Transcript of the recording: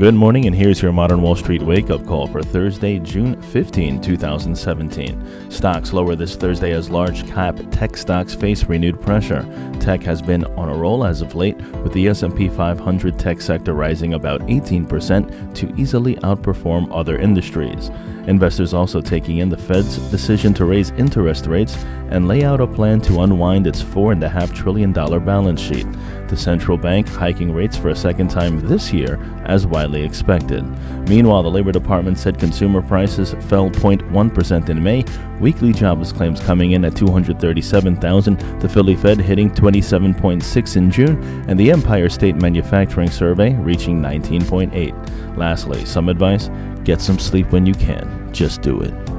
Good morning, and here's your Modern Wall Street wake up call for Thursday, June 15, 2017. Stocks lower this Thursday as large cap tech stocks face renewed pressure. Tech has been on a roll as of late, with the S&P 500 tech sector rising about 18% to easily outperform other industries. Investors also taking in the Fed's decision to raise interest rates and lay out a plan to unwind its $4.5 trillion balance sheet. The central bank hiking rates for a second time this year, as widely expected. Meanwhile, the Labor Department said consumer prices fell 0.1% in May, weekly jobless claims coming in at 237,000, the Philly Fed hitting 27.6 in June, and the Empire State Manufacturing Survey reaching 19.8. Lastly, some advice get some sleep when you can. Just do it.